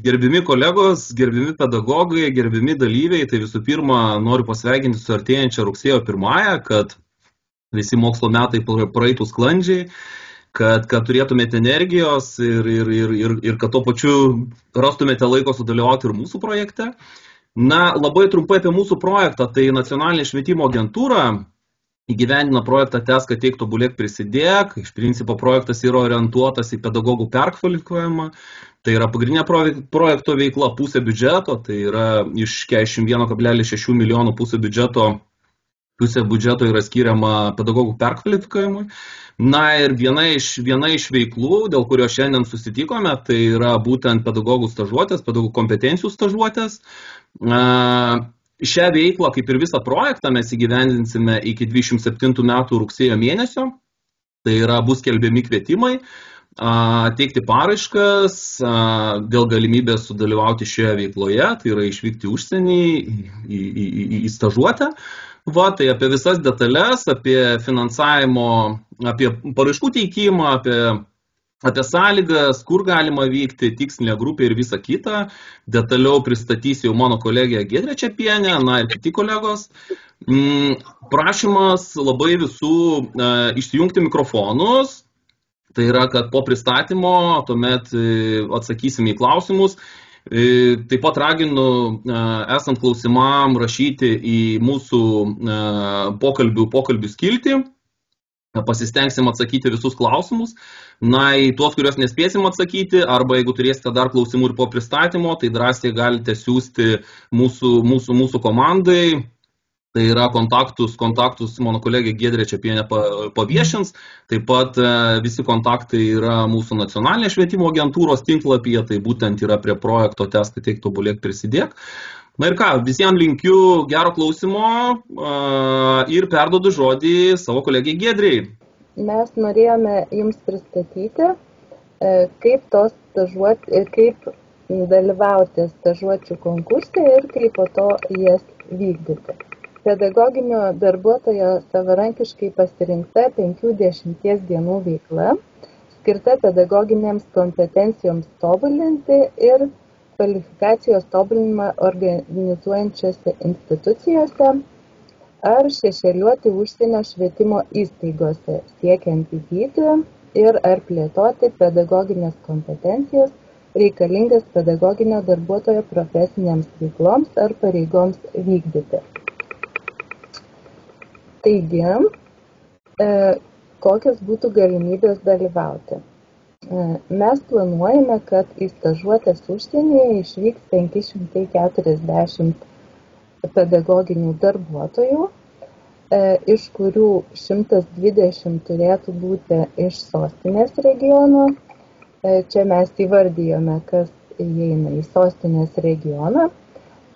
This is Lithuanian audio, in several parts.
Gerbimi kolegos, gerbimi pedagogai, gerbimi dalyviai, tai visų pirma noriu pasveikinti su artėjančia rugsėjo pirmąją, kad visi mokslo metai praeitų sklandžiai, kad, kad turėtumėte energijos ir, ir, ir, ir, ir kad tuo pačiu rastumėte laiko sudalyvauti ir mūsų projekte. Na, labai trumpai apie mūsų projektą. Tai nacionalinė švietimo agentūra įgyvendina projektą Teska teik tobulėk prisidėk. Iš principo projektas yra orientuotas į pedagogų perkvalifikavimą. Tai yra pagrindinė projekto veikla pusė biudžeto, tai yra iš 41,6 milijonų pusė biudžeto, pusė biudžeto yra skiriama pedagogų perkvalifikavimui. Na ir viena iš, viena iš veiklų, dėl kurio šiandien susitikome, tai yra būtent pedagogų stažuotės, pedagogų kompetencijų stažuotės. Šią veiklą, kaip ir visą projektą, mes įgyvendinsime iki 27 metų rugsėjo mėnesio. Tai yra bus kelbiami kvietimai teikti paraiškas dėl galimybės sudalyvauti šioje veikloje, tai yra išvykti užsienį į, į, į, į stažuotę. Va, tai apie visas detalės, apie finansavimo, apie paraiškų teikimą, apie apie sąlygas, kur galima vykti, tikslinė grupė ir visa kita. Detaliau pristatys jau mano kolegė Gedrė Čiapienė, na ir kiti kolegos. Mm, prašymas labai visų e, išsijungti mikrofonus. Tai yra, kad po pristatymo tuomet e, atsakysime į klausimus. E, taip pat raginu, e, esant klausimam, rašyti į mūsų pokalbių, pokalbių skiltį pasistengsim atsakyti visus klausimus. Na, į tuos, kuriuos nespėsim atsakyti, arba jeigu turėsite dar klausimų ir po pristatymo, tai drąsiai galite siūsti mūsų, mūsų, mūsų komandai. Tai yra kontaktus, kontaktus mano kolegė Gedrė Čiapienė paviešins. Taip pat e, visi kontaktai yra mūsų nacionalinė švietimo agentūros tinklapyje, tai būtent yra prie projekto Testai teik tobulėk prisidėk. Na ir ką, visiems linkiu gero klausimo ir perdodu žodį savo kolegiai Gedriai. Mes norėjome Jums pristatyti, e, kaip tos stažuoti, kaip dalyvauti stažuočių konkurse ir kaip po to jas vykdyti. Pedagoginio darbuotojo savarankiškai pasirinkta 50 dienų veikla, skirta pedagoginėms kompetencijoms tobulinti ir kvalifikacijos tobulinimą organizuojančiose institucijose ar šešėliuoti užsienio švietimo įstaigose siekiant įgyti ir ar plėtoti pedagogines kompetencijas reikalingas pedagoginio darbuotojo profesinėms veikloms ar pareigoms vykdyti. Taigi, e, kokios būtų galimybės dalyvauti? Mes planuojame, kad į stažuotės užsienyje išvyks 540 pedagoginių darbuotojų, e, iš kurių 120 turėtų būti iš sostinės regiono. E, čia mes įvardyjome, kas įeina į sostinės regioną.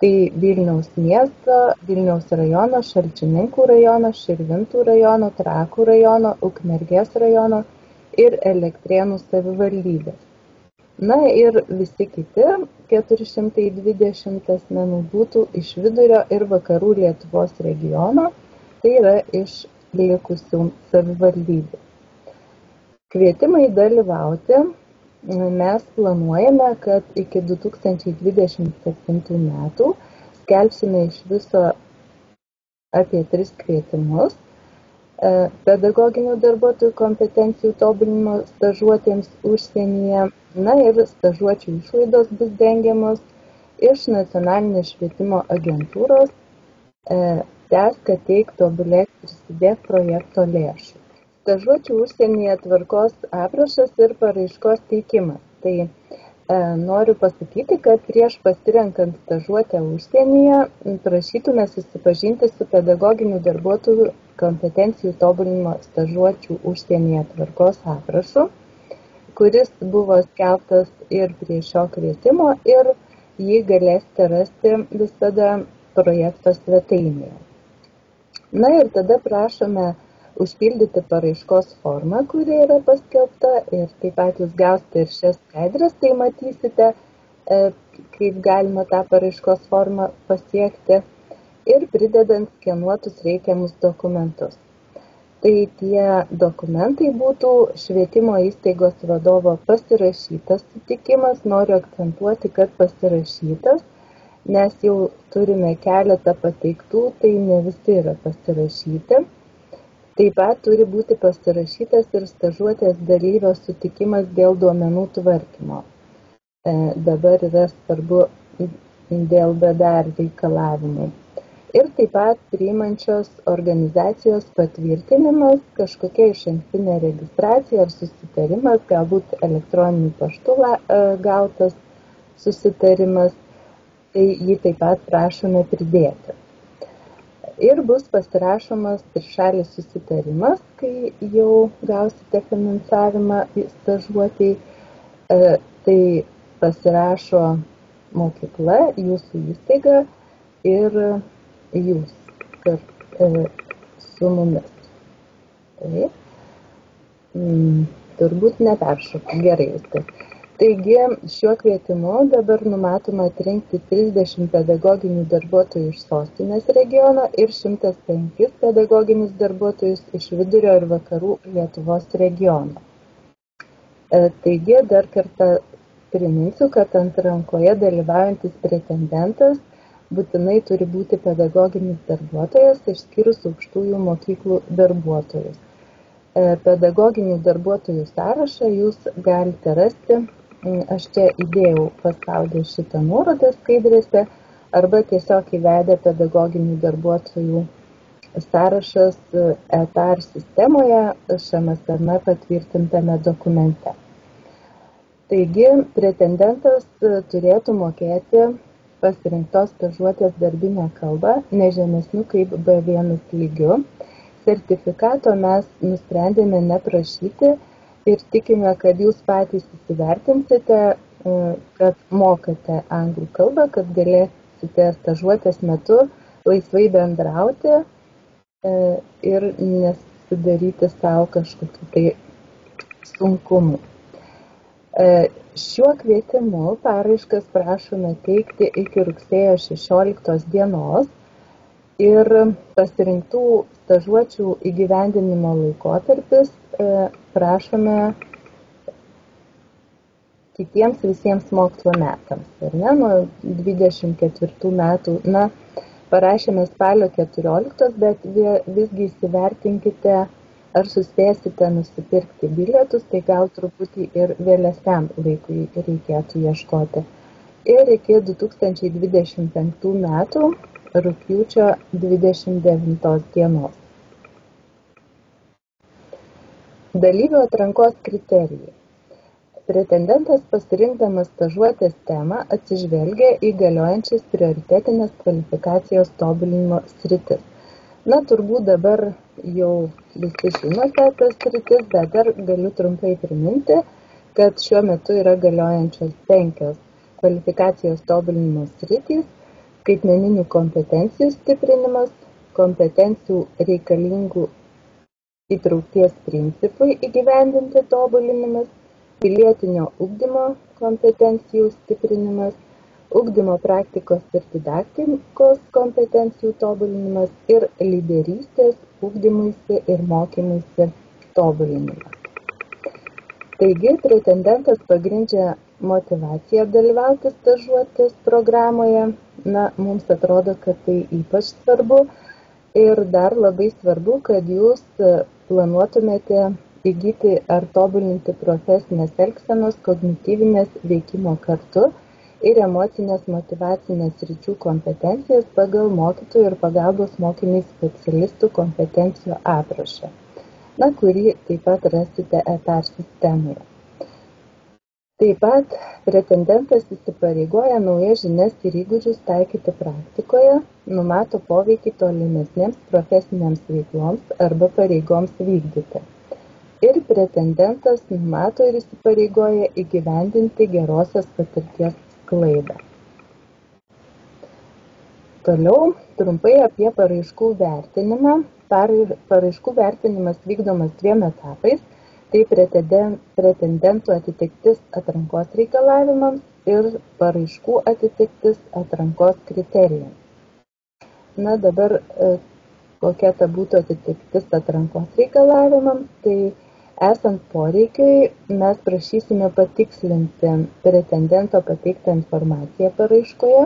Tai Vilniaus miesto, Vilniaus rajono, Šalčininkų rajono, Širvintų rajono, Trakų rajono, Ukmergės rajono ir Elektrėnų savivaldybės. Na ir visi kiti 420 asmenų būtų iš vidurio ir vakarų Lietuvos regiono, tai yra iš likusių savivaldybių. Kvietimai dalyvauti mes planuojame, kad iki 2027 metų skelbsime iš viso apie tris kvietimus E, pedagoginių darbuotojų kompetencijų tobulinimo stažuotėms užsienyje. Na ir stažuočių išlaidos bus dengiamos iš nacionalinės švietimo agentūros e, teska teik tobulėk prisidėk projekto lėšų. Stažuočių užsienyje tvarkos aprašas ir paraiškos teikimas. Tai e, noriu pasakyti, kad prieš pasirenkant stažuotę užsienyje prašytume susipažinti su pedagoginių darbuotojų kompetencijų tobulinimo stažuočių užsienyje tvarkos aprašu, kuris buvo skelbtas ir prie šio kvietimo ir jį galėsite rasti visada projekto svetainėje. Na ir tada prašome užpildyti paraiškos formą, kuri yra paskelbta ir taip pat jūs gausite ir šias skaidrės, tai matysite, e, kaip galima tą paraiškos formą pasiekti ir pridedant skenuotus reikiamus dokumentus. tai tie dokumentai būtų švietimo įstaigos vadovo pasirašytas sutikimas. Noriu akcentuoti, kad pasirašytas, nes jau turime keletą pateiktų, tai ne visi yra pasirašyti. Taip pat turi būti pasirašytas ir stažuotės dalyvio sutikimas dėl duomenų tvarkymo. E, dabar yra svarbu dėl BDR reikalavimų ir taip pat priimančios organizacijos patvirtinimas, kažkokia išankstinė registracija ar susitarimas, galbūt elektroniniu paštu e, gautas susitarimas, tai jį taip pat prašome pridėti. Ir bus pasirašomas trišalis susitarimas, kai jau gausite finansavimą stažuotėjai, e, tai pasirašo mokykla, jūsų įstaiga ir jūs kartu e, su mumis. Taip. Mm, turbūt neperšoku. Gerai viskas. Taigi šiuo kvietimu dabar numatoma atrinkti 30 pedagoginių darbuotojų iš sostinės regiono ir 105 pedagoginius darbuotojus iš vidurio ir vakarų Lietuvos regiono. E, taigi dar kartą priminsiu, kad antrankoje dalyvaujantis pretendentas būtinai turi būti pedagoginis darbuotojas, išskyrus aukštųjų mokyklų darbuotojus. E, pedagoginių darbuotojų sąrašą jūs galite rasti, aš čia įdėjau paspaudę šitą nuorodą skaidrėse, arba tiesiog įvedę pedagoginių darbuotojų sąrašas ETAR sistemoje šiame same patvirtintame dokumente. Taigi, pretendentas turėtų mokėti pasirinktos stažuotės darbinę kalbą ne žemesniu kaip B1 lygiu. Sertifikato mes nusprendėme neprašyti ir tikime, kad jūs patys įsivertinsite, e, kad mokate anglų kalbą, kad galėsite stažuotės metu laisvai bendrauti e, ir nesidaryti savo kažkokiu tai sunkumu. E, šiuo kvietimu paraiškas prašome teikti iki rugsėjo 16 dienos ir pasirinktų stažuočių įgyvendinimo laikotarpis prašome kitiems visiems mokslo metams. Ir ne, nuo 24 metų, na, parašėme spalio 14, bet visgi įsivertinkite ar suspėsite nusipirkti bilietus, tai gal truputį ir vėlesniam laikui reikėtų ieškoti. Ir iki 2025 metų rūpjūčio 29 dienos. Dalyvio atrankos kriterijai. Pretendentas pasirinkdamas stažuotės temą atsižvelgia į galiojančias prioritetinės kvalifikacijos tobulinimo sritis. Na, turbūt dabar jau visi žinote tas sritis, bet dar galiu trumpai priminti, kad šiuo metu yra galiojančios penkios kvalifikacijos tobulinimo sritys, skaitmeninių kompetencijų stiprinimas, kompetencijų reikalingų įtraukties principui įgyvendinti tobulinimas, pilietinio ugdymo kompetencijų stiprinimas, ugdymo praktikos ir didaktikos kompetencijų tobulinimas ir lyderystės ugdymuisi ir mokymuisi tobulinimas. Taigi, pretendentas pagrindžia motivaciją dalyvauti stažuotės programoje. Na, mums atrodo, kad tai ypač svarbu. Ir dar labai svarbu, kad jūs planuotumėte įgyti ar tobulinti profesinės elgsenos, kognityvinės veikimo kartu ir emocinės motyvacinės sričių kompetencijas pagal mokytojų ir pagalbos mokiniui specialistų kompetencijų aprašą, na, kurį taip pat rasite ETAR sistemoje. Taip pat pretendentas įsipareigoja naujas žinias ir įgūdžius taikyti praktikoje, numato poveikį tolimesnėms profesinėms veikloms arba pareigoms vykdyti. Ir pretendentas numato ir įsipareigoja įgyvendinti gerosios patirties sklaidą. Toliau trumpai apie paraiškų vertinimą. Paraiškų vertinimas vykdomas dviem etapais. Tai pretendentų atitiktis atrankos reikalavimams ir paraiškų atitiktis atrankos kriterijams. Na dabar e, kokia ta būtų atitiktis atrankos reikalavimams, tai esant poreikiui mes prašysime patikslinti pretendento pateiktą informaciją paraiškoje.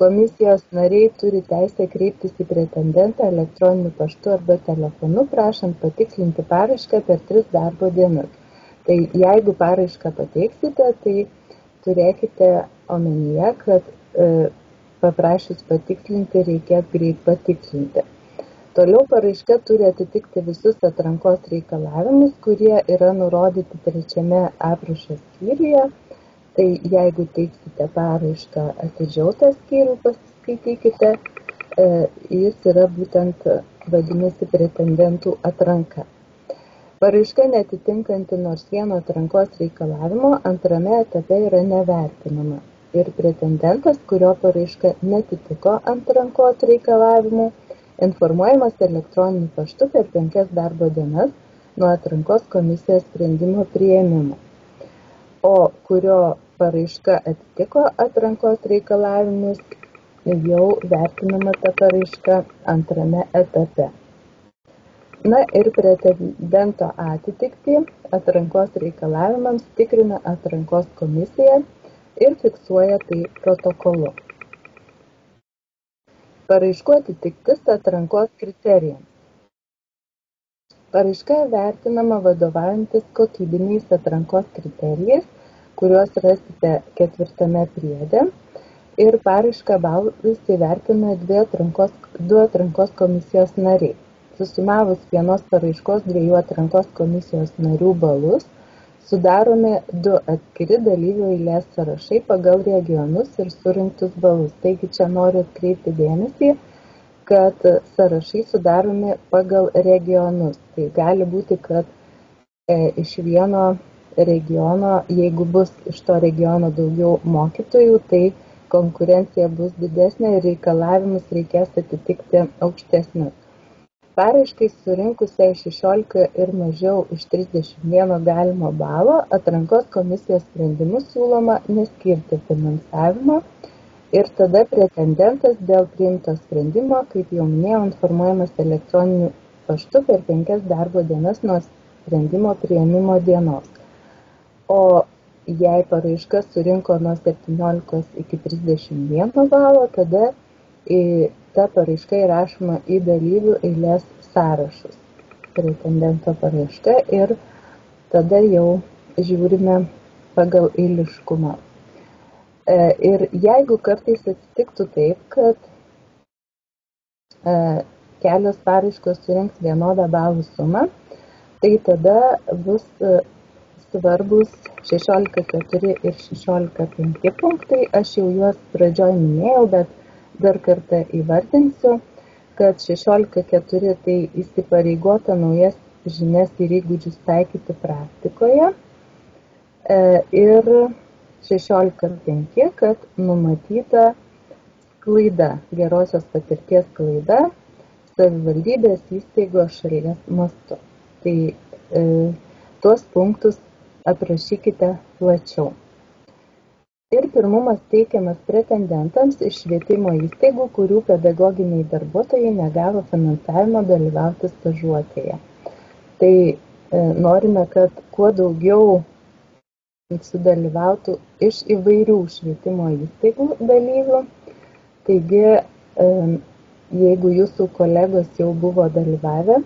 Komisijos nariai turi teisę kreiptis į pretendentą elektroniniu paštu arba telefonu, prašant patikslinti paraišką per tris darbo dienas. Tai jeigu paraišką pateiksite, tai turėkite omenyje, kad e, paprašys patikslinti reikės greit patikslinti. Toliau paraiška turi atitikti visus atrankos reikalavimus, kurie yra nurodyti trečiame aprašo skyriuje. Tai jeigu teiksite paraišką atidžiau tą skyrių pasiskaitykite, e, jis yra būtent vadinasi pretendentų atranka. Paraiška netitinkanti nors vieno atrankos reikalavimo antrame etape yra nevertinama ir pretendentas, kurio paraiška netitiko atrankos reikalavimų, informuojamas elektroniniu paštu per penkias darbo dienas nuo atrankos komisijos sprendimo priėmimo, o kurio paraiška atitiko atrankos reikalavimus, jau vertinama ta paraiška antrame etape. Na ir pretendento atitikti atrankos reikalavimams tikrina atrankos komisija ir fiksuoja tai protokolu paraiškų atitiktis atrankos kriterijams paraiška vertinama vadovaujantis kokybiniais atrankos kriterijais kuriuos rasite ketvirtame priede. Ir paraišką balais įvertina atrankos, du atrankos komisijos nariai. Susumavus vienos paraiškos dviejų atrankos komisijos narių balus, sudaromi du atskiri dalyvių eilės sąrašai pagal regionus ir surinktus balus. Taigi čia noriu atkreipti dėmesį kad sąrašai sudaromi pagal regionus tai gali būti kad e, iš vieno regiono jeigu bus iš to regiono daugiau mokytojų tai konkurencija bus didesnė ir reikalavimus reikės atitikti aukštesnius. Paraiškai surinkusiai šešiolika ir mažiau iš trisdešimt vieno galimo balo atrankos komisijos sprendimu siūloma neskirti finansavimo ir tada pretendentas dėl priimto sprendimo kaip jau minėjau informuojamas elektroniniu paštu per penkias darbo dienas nuo sprendimo priėmimo dienos o jei paraiška surinko nuo septyniolikos iki trisdešimt vieno balo tada ta paraiška įrašoma į dalyvių eilės sąrašus pretendento paraiška ir tada jau žiūrime pagal eiliškumą. E, ir jeigu kartais atsitiktų taip, kad e, kelios paraiškos surinks vienodą balų sumą, tai tada bus e, svarbus 16.4 ir 16.5 punktai. Aš jau juos pradžioj minėjau, bet dar kartą įvardinsiu, kad 16.4 tai įsipareigota naujas žinias ir įgūdžius taikyti praktikoje. E, ir 16.5, kad numatyta klaida, gerosios patirties klaida savivaldybės įstaigos šalies mastu. Tai e, tuos punktus aprašykite plačiau. Ir pirmumas teikiamas pretendentams iš švietimo įstaigų kurių pedagoginiai darbuotojai negavo finansavimo dalyvauti stažuotėje. Tai e, norime kad kuo daugiau sudalyvautų iš įvairių švietimo įstaigų dalyvių. Taigi e, jeigu jūsų kolegos jau buvo dalyvavę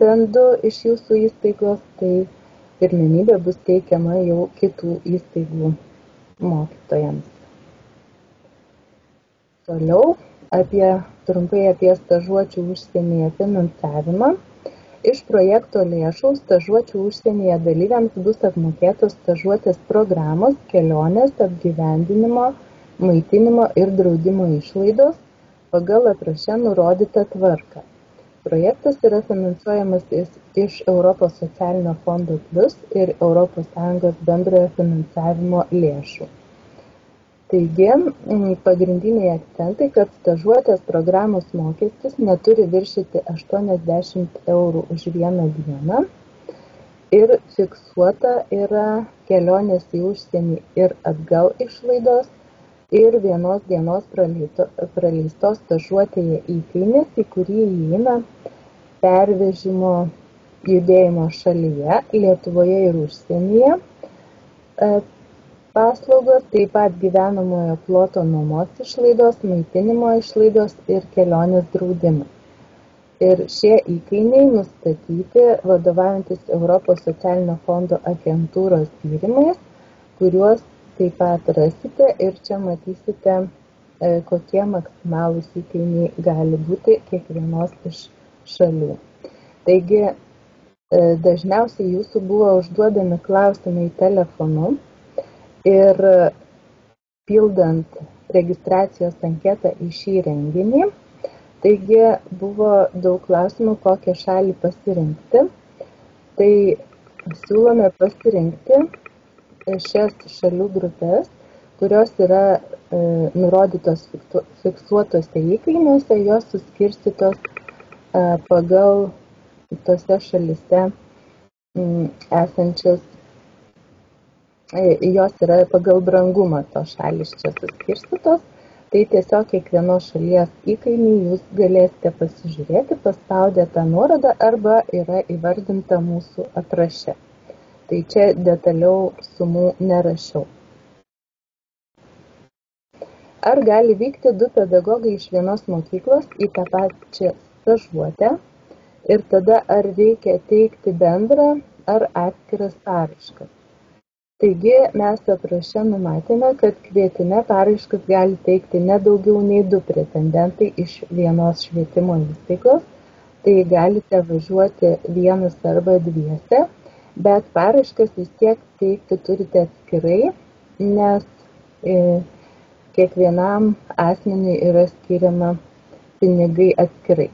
bent du iš jūsų įstaigos tai pirmenybė bus teikiama jau kitų įstaigų mokytojams. Toliau apie trumpai apie stažuočių užsienyje finansavimą. Iš projekto lėšų stažuočių užsienyje dalyviams bus apmokėtos stažuotės programos kelionės apgyvendinimo maitinimo ir draudimo išlaidos pagal apraše nurodytą tvarką. Projektas yra finansuojamas iš europos socialinio fondo plius ir europos sąjungos bendrojo finansavimo lėšų. Taigi pagrindiniai akcentai kad stažuotės programos mokestis neturi viršyti aštuoniasdešimt eurų už vieną dieną ir fiksuota yra kelionės į užsienį ir atgal išlaidos ir vienos dienos praleistos stažuotėje įkainis, į kurį įeina pervežimo judėjimo šalyje, Lietuvoje ir užsienyje e, paslaugos, taip pat gyvenamojo ploto nuomos išlaidos, maitinimo išlaidos ir kelionės draudimas. Ir šie įkainiai nustatyti vadovaujantis Europos socialinio fondo agentūros tyrimais, kuriuos taip pat rasite ir čia matysite, e, kokie maksimalūs įkainiai gali būti kiekvienos iš šalių. Taigi, e, dažniausiai jūsų buvo užduodami klausimai telefonu ir pildant registracijos anketą į šį renginį. Taigi buvo daug klausimų, kokią šalį pasirinkti. Tai siūlome pasirinkti šias šalių grupės, kurios yra e, nurodytos fiksuotose įkainiuose, jos suskirstytos e, pagal tose šalise m, esančias E, jos yra pagal brangumą tos šalis čia suskirstytos, tai tiesiog kiekvienos šalies įkainį jūs galėsite pasižiūrėti, paspaudę tą nuorodą arba yra įvardinta mūsų atraše. Tai čia detaliau sumų nerašiau. Ar gali vykti du pedagogai iš vienos mokyklos į tą pačią stažuotę ir tada ar reikia teikti bendrą ar atskiras paraiškas? Taigi mes apraše numatėme, kad kvietime paraiškas gali teikti ne daugiau nei du pretendentai iš vienos švietimo įstaigos, tai galite važiuoti vienas arba dviese, bet paraiškas vis tiek teikti turite atskirai, nes e, kiekvienam asmeniui yra skiriama pinigai atskirai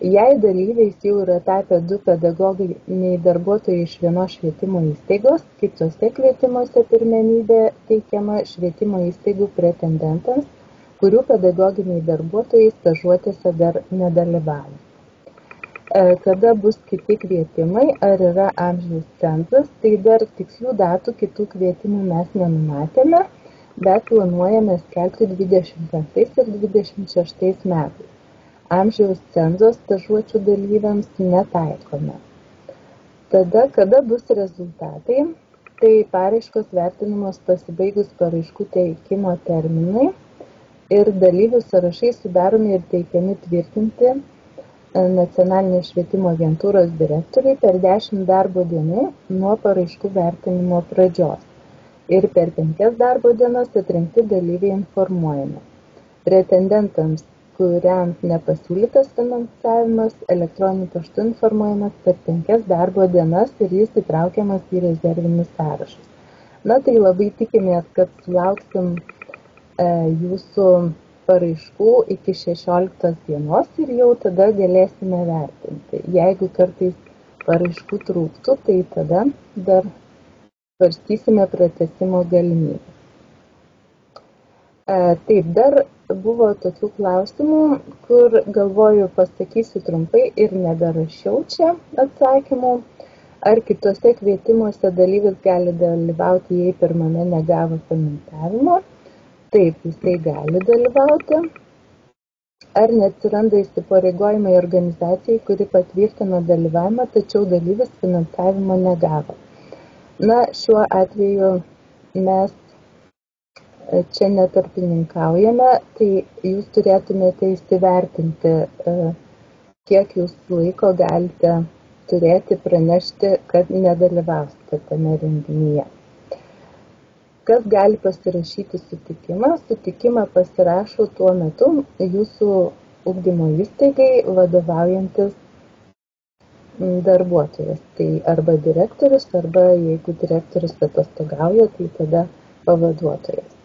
jei dalyviais jau yra tapę du pedagoginiai darbuotojai iš vienos švietimo įstaigos kituose kvietimuose pirmenybė teikiama švietimo įstaigų pretendentams kurių pedagoginiai darbuotojai stažuotėse dar nedalyvavo. E, kada bus kiti kvietimai, ar yra amžiaus cenzas, tai dar tikslių datų kitų kvietimų mes nenumatėme, bet planuojame skelbti 25 ir 26 metais amžiaus cenzo stažuočių dalyviams netaikome. Tada, kada bus rezultatai, tai paraiškos vertinamos pasibaigus paraiškų teikimo terminai ir dalyvių sąrašai sudaromi ir teikiami tvirtinti e, nacionalinės švietimo agentūros direktoriai per 10 darbo dienų nuo paraiškų vertinimo pradžios. Ir per 5 darbo dienas atrinkti dalyviai informuojami. Pretendentams kuriam nepasiūlytas finansavimas elektroniniu paštu informuojamas per penkias darbo dienas ir jis įtraukiamas į rezervinius sąrašus. Na tai labai tikimės, kad sulauksim e, jūsų paraiškų iki 16 dienos ir jau tada galėsime vertinti. Jeigu kartais paraiškų trūktų, tai tada dar svarstysime pratesimo galimybę. E, taip, dar buvo tokių klausimų, kur galvoju pasakysiu trumpai ir neberašiau čia atsakymų. Ar kitose kvietimuose dalyvis gali dalyvauti, jei pirmame negavo finansavimo? Taip, jisai gali dalyvauti. Ar neatsiranda įsipareigojimai organizacijai, kuri patvirtino dalyvavimą, tačiau dalyvis finansavimo negavo? Na, šiuo atveju mes čia netarpininkaujame, tai jūs turėtumėte įsivertinti, e, kiek jūs laiko galite turėti pranešti, kad nedalyvausite tame renginyje. Kas gali pasirašyti sutikimą? Sutikimą pasirašo tuo metu jūsų ugdymo įstaigai vadovaujantis darbuotojas. Tai arba direktorius, arba jeigu direktorius atostogauja, tai tada pavaduotojas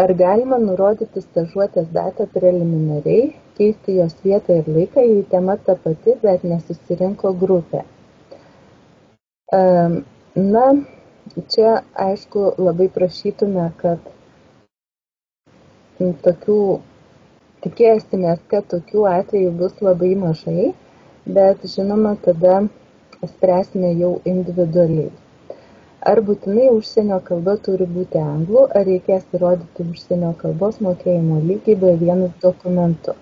ar galima nurodyti stažuotės datą preliminariai keisti jos vietą ir laiką jei tema ta pati bet nesusirinko grupė na čia aišku labai prašytume kad tokių tikėsimės kad tokių atvejų bus labai mažai bet žinoma tada spręsime jau individualiai Ar būtinai užsienio kalba turi būti anglų, ar reikės įrodyti užsienio kalbos mokėjimo lygį B1 dokumentu.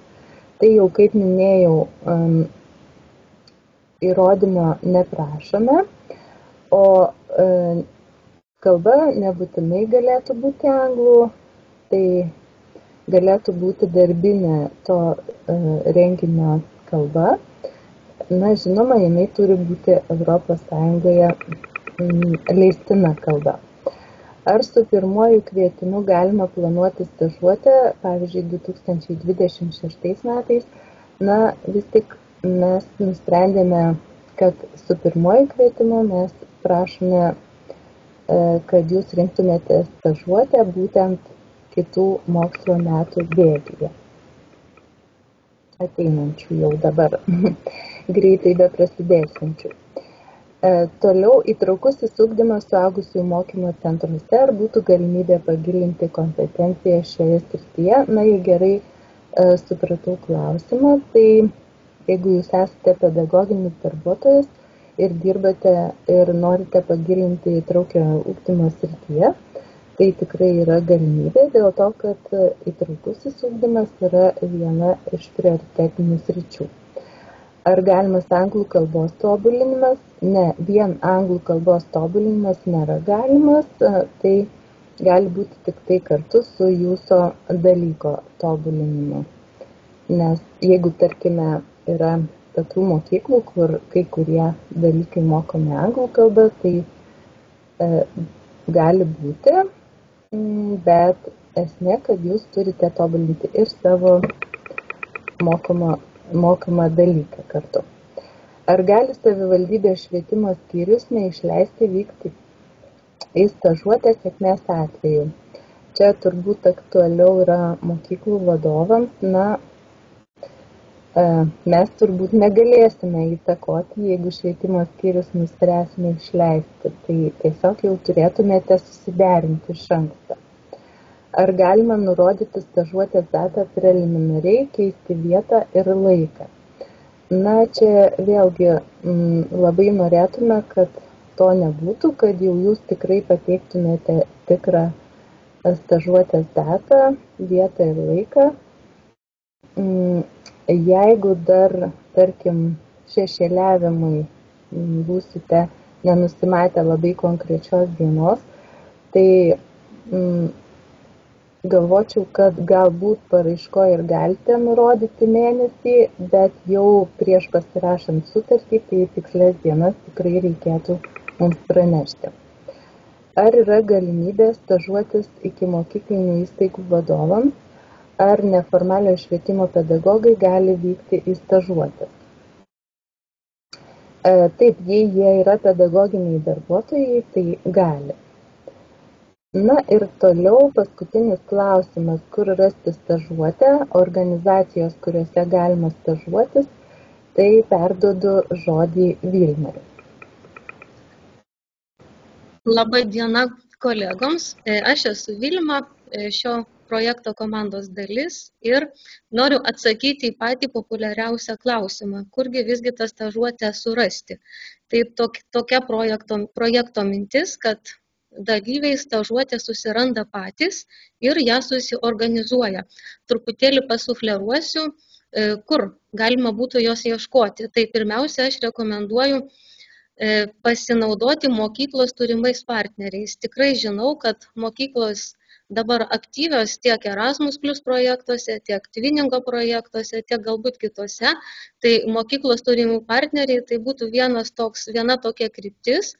Tai jau, kaip minėjau, um, įrodymo neprašome, o um, kalba nebūtinai galėtų būti anglų, tai galėtų būti darbinė to uh, renginio kalba. Na, žinoma, jinai turi būti Mm, leistina kalba. Ar su pirmuoju kvietimu galima planuoti stažuotę, pavyzdžiui, 2026 metais? Na, vis tik mes nusprendėme, kad su pirmuoju kvietimu mes prašome, e, kad jūs rinktumėte stažuotę būtent kitų mokslo metų bėgyje. Ateinančių jau dabar, greitai be prasidėsiančių. E, toliau įtraukusis ugdymas suaugusiųjų mokymo centruose ar būtų galimybė pagilinti kompetenciją šioje srityje. Na, jei gerai e, supratau klausimą, tai jeigu jūs esate pedagoginis darbuotojas ir dirbate ir norite pagilinti įtraukio ugdymo srityje, tai tikrai yra galimybė dėl to, kad įtraukusis ugdymas yra viena iš prioritetinių sričių. Ar galimas anglų kalbos tobulinimas? Ne, vien anglų kalbos tobulinimas nėra galimas, tai gali būti tik tai kartu su jūsų dalyko tobulinimu. Nes jeigu, tarkime, yra tokių mokyklų, kur kai kurie dalykai mokomi anglų kalba, tai e, gali būti, bet esmė, kad jūs turite tobulinti ir savo mokomą mokamą dalyką kartu. Ar gali savivaldybės švietimo skyrius neišleisti vykti į stažuotę sėkmės atveju? Čia turbūt aktualiau yra mokyklų vadovams. Na, mes turbūt negalėsime įtakoti, jeigu švietimo skyrius nuspręs neišleisti. Tai tiesiog jau turėtumėte susiderinti iš anksto. Ar galima nurodyti stažuotės datą preliminariai, keisti vietą ir laiką? Na, čia vėlgi m, labai norėtume, kad to nebūtų, kad jau jūs tikrai pateiktumėte tikrą stažuotės datą, vietą ir laiką. Mm, jeigu dar, tarkim, šešėliavimui mm, būsite nenusimatę labai konkrečios dienos, tai galvočiau kad galbūt paraiškoj ir galite nurodyti mėnesį bet jau prieš pasirašant sutartį tai tikslias dienas tikrai reikėtų mums pranešti. Ar yra galimybė stažuotis ikimokyklinių įstaigų vadovams ar neformaliojo švietimo pedagogai gali vykti į stažuotes e, taip jei jie yra pedagoginiai darbuotojai tai gali. Na ir toliau paskutinis klausimas kur rasti stažuotę. Organizacijos kuriose galima stažuotis tai perduodu žodį vilmai Labą dieną kolegoms, e, aš esu Vilma, e, šio projekto komandos dalis ir noriu atsakyti į patį populiariausią klausimą, kurgi visgi tą stažuotę surasti. Tai tok, tokia projekto, projekto mintis, kad dalyviai stažuotę susiranda patys ir ją susiorganizuoja. Truputėlį pasufleruosiu, e, kur galima būtų jos ieškoti. Tai pirmiausia, aš rekomenduoju e, pasinaudoti mokyklos turimais partneriais. Tikrai žinau, kad mokyklos dabar aktyvios tiek Erasmus Plus projektuose, tiek Twiningo projektuose, tiek galbūt kitose. Tai mokyklos turimų partneriai tai būtų vienas toks, viena tokia kryptis,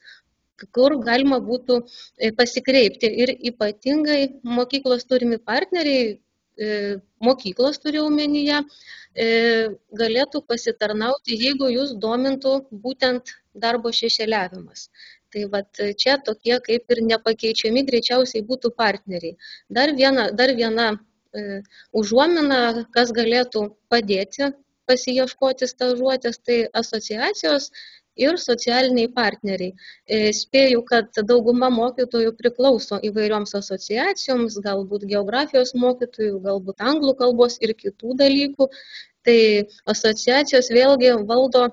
kur galima būtų e, pasikreipti. Ir ypatingai mokyklos turimi partneriai, e, mokyklos turiu omenyje, e, galėtų pasitarnauti, jeigu jūs domintų būtent darbo šešėliavimas. Tai vat čia tokie kaip ir nepakeičiami greičiausiai būtų partneriai. Dar viena, dar viena e, užuomina, kas galėtų padėti pasieškoti stažuotės, tai asociacijos ir socialiniai partneriai. E, spėju, kad dauguma mokytojų priklauso įvairioms asociacijoms, galbūt geografijos mokytojų, galbūt anglų kalbos ir kitų dalykų. Tai asociacijos vėlgi valdo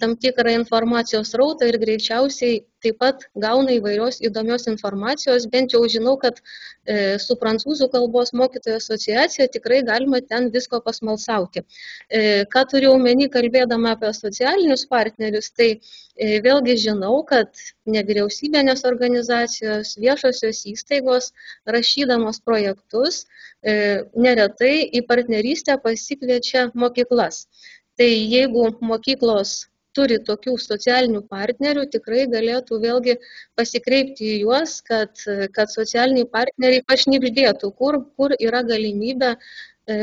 tam tikrą informacijos rautą ir greičiausiai taip pat gauna įvairios įdomios informacijos, bent jau žinau, kad e, su prancūzų kalbos mokytojų asociacija tikrai galima ten visko pasmalsauti. E, ką turiu omeny, kalbėdama apie socialinius partnerius, tai e, vėlgi žinau, kad nevyriausybinės organizacijos, viešosios įstaigos, rašydamos projektus, e, neretai į partnerystę pasikviečia mokyklas. Tai jeigu mokyklos turi tokių socialinių partnerių, tikrai galėtų vėlgi pasikreipti į juos, kad, kad socialiniai partneriai pašnipždėtų, kur, kur yra galimybė e,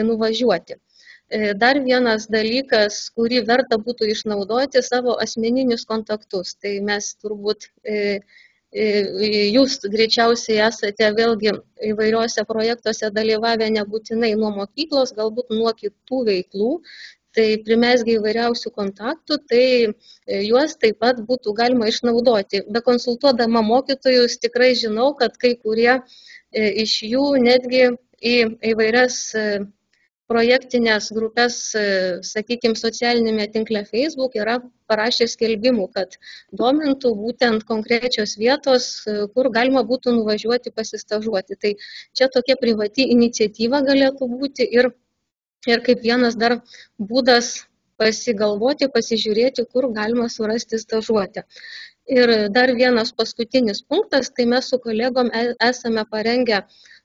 nuvažiuoti. E, dar vienas dalykas, kurį verta būtų išnaudoti savo asmeninius kontaktus. Tai mes turbūt e, Jūs greičiausiai esate vėlgi įvairiuose projektuose dalyvavę nebūtinai nuo mokyklos, galbūt nuo kitų veiklų, tai primesgi įvairiausių kontaktų, tai e, juos taip pat būtų galima išnaudoti. Be konsultuodama mokytojus tikrai žinau, kad kai kurie e, iš jų netgi į įvairias e, projektinės grupės, sakykime, socialinėme tinkle Facebook yra parašę skelbimų, kad domintų būtent konkrečios vietos, kur galima būtų nuvažiuoti pasistažuoti. Tai čia tokia privati iniciatyva galėtų būti ir ir kaip vienas dar būdas pasigalvoti, pasižiūrėti, kur galima surasti stažuotę. Ir dar vienas paskutinis punktas, tai mes su kolegom e, esame parengę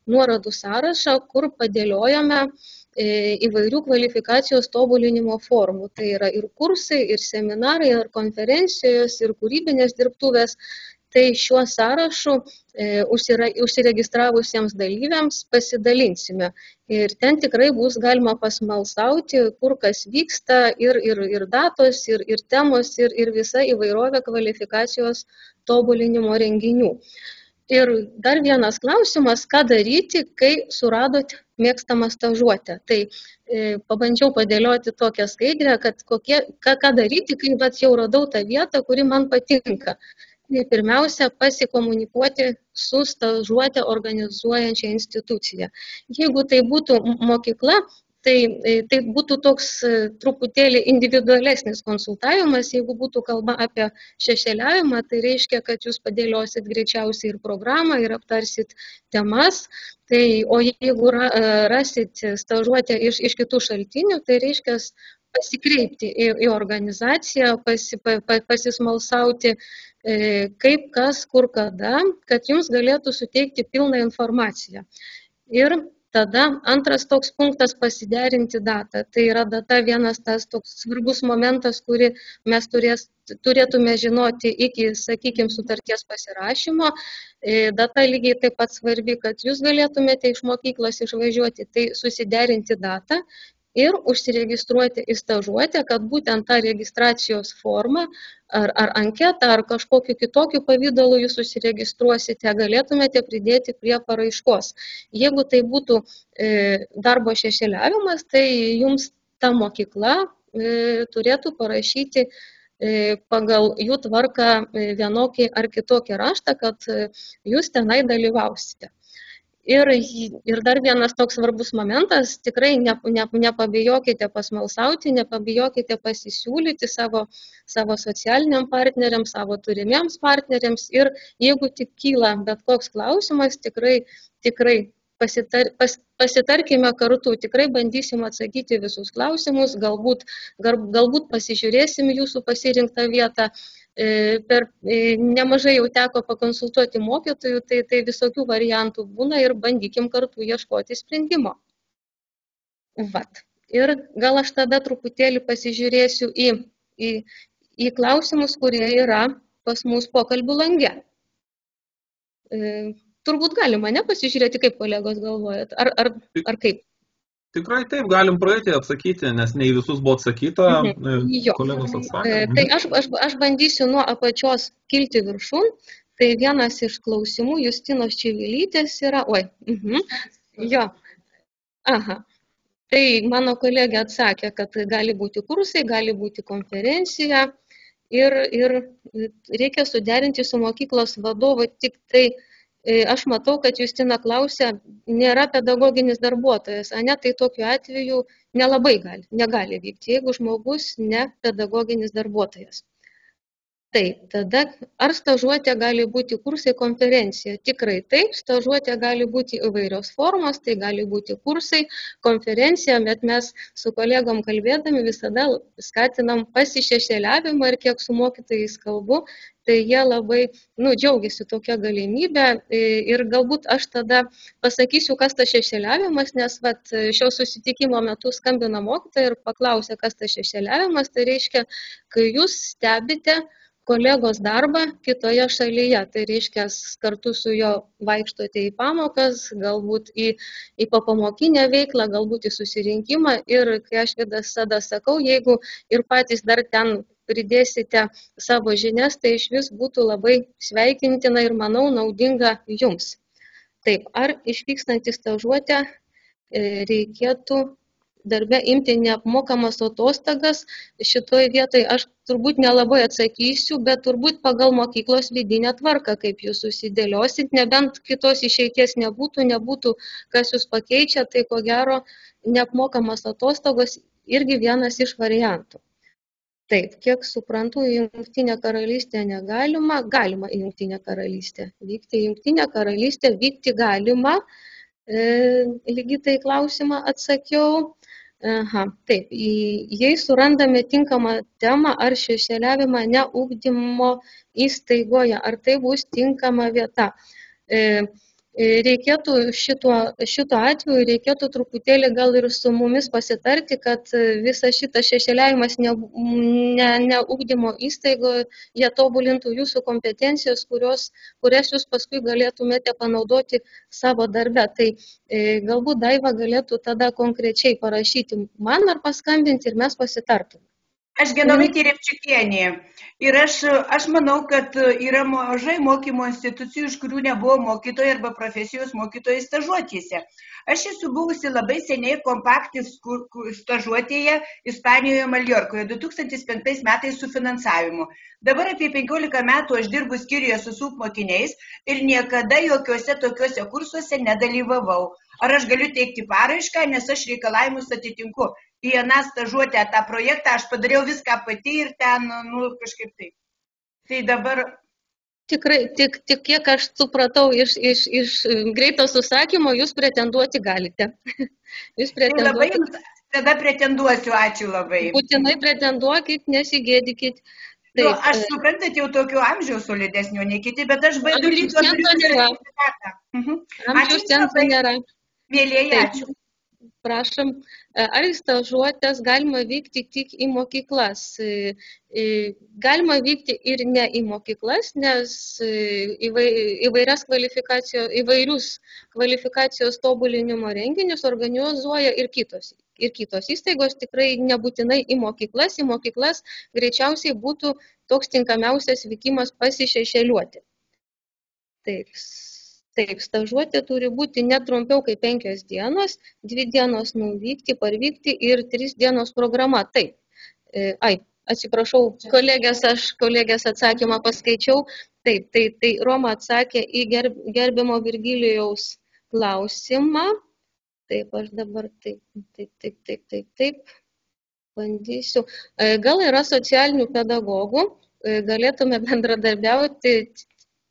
nuorodų sąrašą, kur padėliojame e, įvairių kvalifikacijos tobulinimo formų. Tai yra ir kursai, ir seminarai, ir konferencijos, ir kūrybinės dirbtuvės tai šiuo sąrašu e, užsiregistravusiems dalyviams pasidalinsime. Ir ten tikrai bus galima pasmalsauti, kur kas vyksta ir, ir, ir datos, ir, ir temos, ir, ir visa įvairovė kvalifikacijos tobulinimo renginių. Ir dar vienas klausimas, ką daryti, kai suradot mėgstamą stažuotę. Tai e, pabandžiau padėlioti tokią skaidrę, kad kokie, ką, ką daryti, kai bet jau radau tą vietą, kuri man patinka pirmiausia pasikomunikuoti su stažuotę organizuojančia institucija. Jeigu tai būtų mokykla, tai, e, tai būtų toks e, truputėlį individualesnis konsultavimas, jeigu būtų kalba apie šešėliavimą, tai reiškia, kad jūs padėliosit greičiausiai ir programą, ir aptarsit temas, tai, o jeigu e, rasit stažuotę iš, iš kitų šaltinių, tai reiškia pasikreipti į, į organizaciją, pasi, pa, pasismalsauti, e, kaip, kas, kur, kada, kad jums galėtų suteikti pilną informaciją. Ir tada antras toks punktas - pasiderinti datą. Tai yra data vienas tas toks svarbus momentas, kurį mes turės, turėtume žinoti iki, sakykime, sutarties pasirašymo. E, data lygiai taip pat svarbi, kad jūs galėtumėte iš mokyklos išvažiuoti, tai susiderinti datą ir užsiregistruoti į stažuotę, kad būtent tą registracijos formą ar, ar anketą ar kažkokiu kitokiu pavydalu jūs užsiregistruosite, galėtumėte pridėti prie paraiškos. Jeigu tai būtų e, darbo šešėliavimas, tai jums ta mokykla e, turėtų parašyti e, pagal jų tvarką e, vienokį ar kitokį raštą, kad e, jūs tenai dalyvausite. Ir, ir dar vienas toks svarbus momentas, tikrai ne, ne, nepabijokite pasmalsauti, nepabijokite pasisiūlyti savo, savo socialiniam partneriams, savo turimiems partneriams. Ir jeigu tik kyla bet koks klausimas, tikrai, tikrai pasitar, pas, pasitarkime kartu, tikrai bandysim atsakyti visus klausimus, galbūt, gal, galbūt pasižiūrėsim jūsų pasirinktą vietą, per e, nemažai jau teko pakonsultuoti mokytojų, tai, tai visokių variantų būna ir bandykim kartu ieškoti sprendimo. Vat. Ir gal aš tada truputėlį pasižiūrėsiu į, į, į klausimus, kurie yra pas mus pokalbių lange. E, turbūt galima, ne, pasižiūrėti, kaip kolegos galvojat, ar, ar, ar kaip? Tikrai taip, galim praeiti atsakyti, nes ne į visus buvo atsakyta, mhm. Kolegos atsakė. E, tai aš, aš, aš bandysiu nuo apačios kilti viršun. Tai vienas iš klausimų Justinos Čivilytės yra, oi, mhm. jo, aha. Tai mano kolegė atsakė, kad gali būti kursai, gali būti konferencija ir, ir reikia suderinti su mokyklos vadovu tik tai aš matau, kad Justina klausia, nėra pedagoginis darbuotojas, o ne tai tokiu atveju nelabai gali, negali vykti, jeigu žmogus ne pedagoginis darbuotojas taip tada ar stažuotė gali būti kursai konferencija? Tikrai taip stažuotė gali būti įvairios formos tai gali būti kursai konferencija bet mes su kolegom kalbėdami visada skatinam pasišešėliavimą ir kiek su mokytojais kalbu tai jie labai nu džiaugiasi tokia galimybe ir galbūt aš tada pasakysiu kas tas šešėliavimas nes vat šio susitikimo metu skambino mokytoja ir paklausė kas tas šešėliavimas tai reiškia kai jūs stebite kolegos darbą kitoje šalyje. Tai reiškias kartu su juo vaikštote į pamokas galbūt į į popamokinę veiklą galbūt į susirinkimą. Ir kai aš visada sakau jeigu ir patys dar ten pridėsite savo žinias tai išvis būtų labai sveikintina ir manau naudinga jums. Taip ar išvykstant į stažuotę e, reikėtų darbe imti neapmokamas atostogas. Šitoj vietoj aš turbūt nelabai atsakysiu bet turbūt pagal mokyklos vidinę tvarką kaip jūs susidėliosit nebent kitos išeities nebūtų nebūtų kas jus pakeičia tai ko gero neapmokamos atostogos irgi vienas iš variantų. Taip kiek suprantu į jungtinę karalystę negalima galima į jungtinę karalystę vykti į jungtinę karalystę vykti galima. E, lygiai tai klausimą atsakiau aha. Taip jei surandame tinkamą temą ar šešėliavimą ne ugdymo įstaigoje ar tai bus tinkama vieta? E, reikėtų šituo šituo atveju reikėtų truputėlį gal ir su mumis pasitarti kad visas šitas šešėliavimas ne ne ne įstaigoje tobulintų jūsų kompetencijas kurios kurias jūs paskui galėtumėte panaudoti savo darbe. Tai e, galbūt daiva galėtų tada konkrečiai parašyti man ar paskambinti ir mes pasitartume Aš Genovaitė Repčiukienė. Ir aš, aš manau, kad yra mažai mokymo institucijų, iš kurių nebuvo mokytojai arba profesijos mokytojai stažuotėse. Aš esu buvusi labai seniai kompaktis stažuotėje Ispanijoje Maljorkoje 2005 metais su finansavimu. Dabar apie 15 metų aš dirbu skyriuje su SUP mokiniais ir niekada jokiuose tokiuose kursuose nedalyvavau. Ar aš galiu teikti paraišką, nes aš reikalavimus atitinku į aną stažuotę tą projektą aš padariau viską pati ir ten, nu, kažkaip taip. Tai dabar. Tikrai, tik, tik kiek aš supratau iš, iš, iš greito susakymo, jūs pretenduoti galite. jūs pretenduoti. Tai labai tada pretenduosiu, ačiū labai. Būtinai pretenduokit, nesigėdikit. Nu, Taip, nu, aš suprantat jau tokio amžiaus solidesnio nei kiti, bet aš baigiu. Amžiaus ten nėra. Mhm. Amžiaus ten nėra. Mėlyje, ačiū prašom, e, ar į stažuotės galima vykti tik į mokyklas. E, e, galima vykti ir ne į mokyklas, nes įvairias kvalifikacijos, įvairius kvalifikacijos tobulinimo renginius organizuoja ir kitos. Ir kitos įstaigos tikrai nebūtinai į mokyklas, į mokyklas greičiausiai būtų toks tinkamiausias vykimas pasišešėliuoti. Taip, taip stažuotė turi būti ne trumpiau kaip penkios dienos dvi dienos nuvykti parvykti ir trys dienos programa. Taip. E, ai atsiprašau kolegės aš kolegės atsakymą paskaičiau. Taip tai tai roma atsakė į gerb gerbiamo virgilijaus klausimą. Taip aš dabar taip taip taip taip taip taip bandysiu. E, gal yra socialinių pedagogų? E, galėtume bendradarbiauti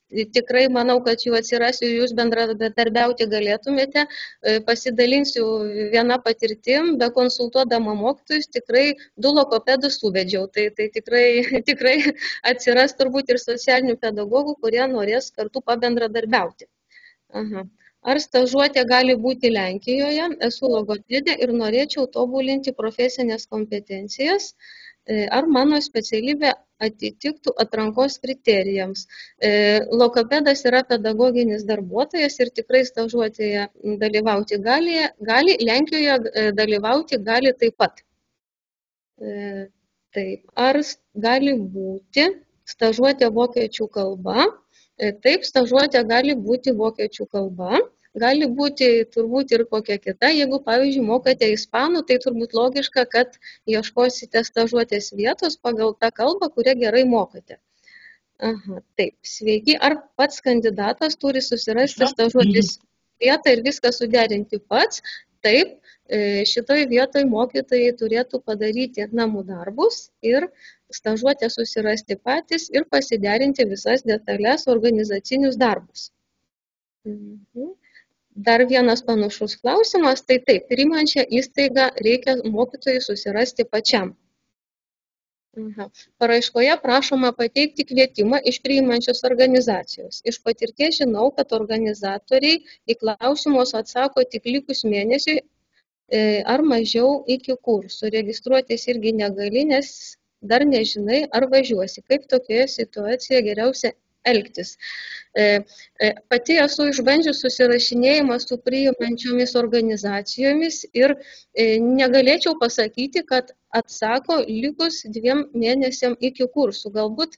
tikrai manau, kad jų atsiras ir jūs bendradarbiauti galėtumėte. E, pasidalinsiu vieną patirtim, be konsultuodama mokytojus, tikrai du lokopedus suvedžiau. Tai, tai tikrai, tikrai atsiras turbūt ir socialinių pedagogų, kurie norės kartu pabendradarbiauti. Aha. Ar stažuotė gali būti Lenkijoje? Esu logopedė ir norėčiau tobulinti profesinės kompetencijas. E, ar mano specialybė atitiktų atrankos kriterijams. E, logopedas yra pedagoginis darbuotojas ir tikrai stažuotėje dalyvauti gali, gali Lenkijoje e, dalyvauti gali taip pat. Taip, ar gali būti stažuotė vokiečių kalba? Taip, stažuotė gali būti vokiečių kalba gali būti turbūt ir kokia kita. Jeigu, pavyzdžiui, mokate ispanų, tai turbūt logiška, kad ieškosite stažuotės vietos pagal tą kalbą, kurią gerai mokate. Aha, taip, sveiki. Ar pats kandidatas turi susirasti stažuotis vietą ir viską suderinti pats? Taip, e, šitoj vietoj mokytojai turėtų padaryti namų darbus ir stažuotę susirasti patys ir pasiderinti visas detalės organizacinius darbus. Mhm. Dar vienas panašus klausimas, tai taip, priimančią įstaigą reikia mokytojai susirasti pačiam. Aha. Paraiškoje prašoma pateikti kvietimą iš priimančios organizacijos. Iš patirties žinau, kad organizatoriai į klausimus atsako tik likus mėnesiui e, ar mažiau iki kursų. Registruotis irgi negali, nes dar nežinai, ar važiuosi. Kaip tokioje situacijoje geriausia elgtis. E, e, pati esu išbandžius susirašinėjimą su priimančiomis organizacijomis ir e, negalėčiau pasakyti, kad atsako likus dviem mėnesiam iki kursų. Galbūt